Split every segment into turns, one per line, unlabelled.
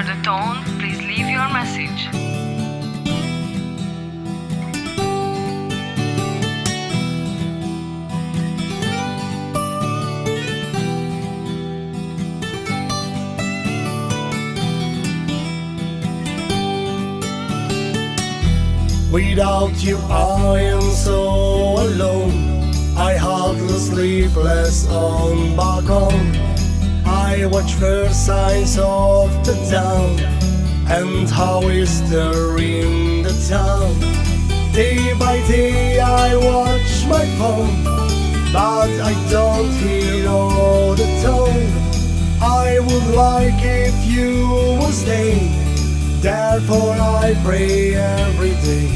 After the tone, please leave your message.
Without you I am so alone I hardly sleepless on balcony I watch first signs of the town And how is there in the town. Day by day I watch my phone But I don't hear all the tone. I would like if you would stay Therefore I pray every day.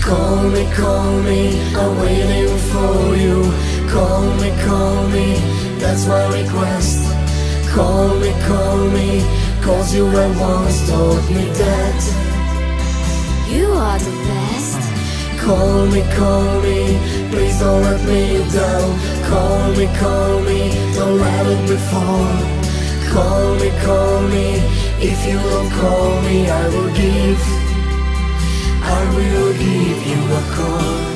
Call me, call me, I'm waiting for you Call me, call me, that's my request. Call me, call me, cause you were once told me that.
You are the best.
Call me, call me, please don't let me down. Call me, call me, don't let me fall Call me, call me, if you don't call me I will give. I will give you a call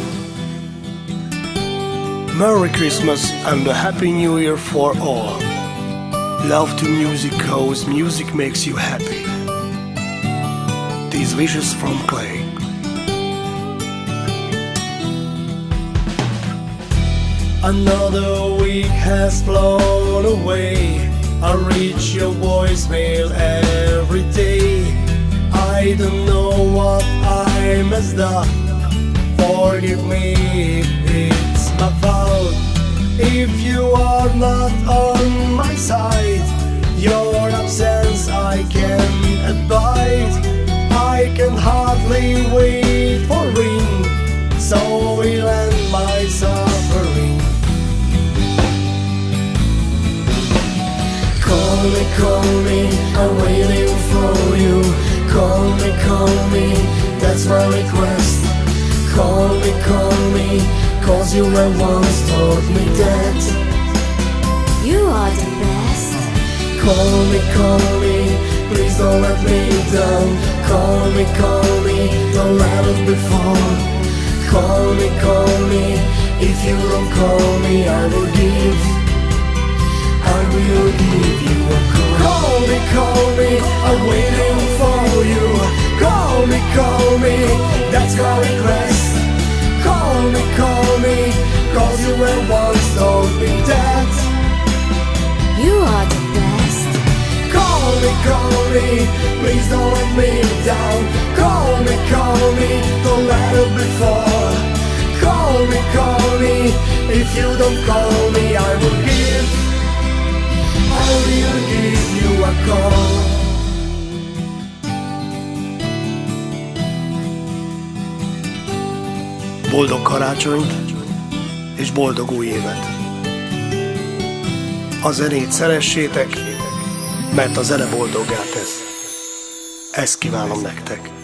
Merry Christmas and a Happy New Year for all Love to music cause music makes you happy These wishes from Clay Another week has flown away. I reach your voicemail every day. I don't know what I messed up. Forgive me it's my fault. If you are not on my side, your absence I can't abide. I can hardly wait for ring, so will end my suffering. Call me, call me, I'm waiting for you. Call me, call me, that's my request. Call me, call me, cause you were once told me that.
You are the best.
Call me, call me, please don't let me down. Call me, call me, don't let it be fall. Call me, call me, if you don't call me, I will give. I will give you a call. Call me, call me, I'm waiting for you. Call me, call me, that's my request. Were once told me that.
You are the best.
Call me, call me, please don't let me down. Call me, call me, don't let it be fall. Call me, call me, if you don't call me, I will give. I will give you a call. Boldog karácsonyt és boldog új évet! A zenét szeressétek, mert a zene boldoggá tesz. Ezt kívánom nektek.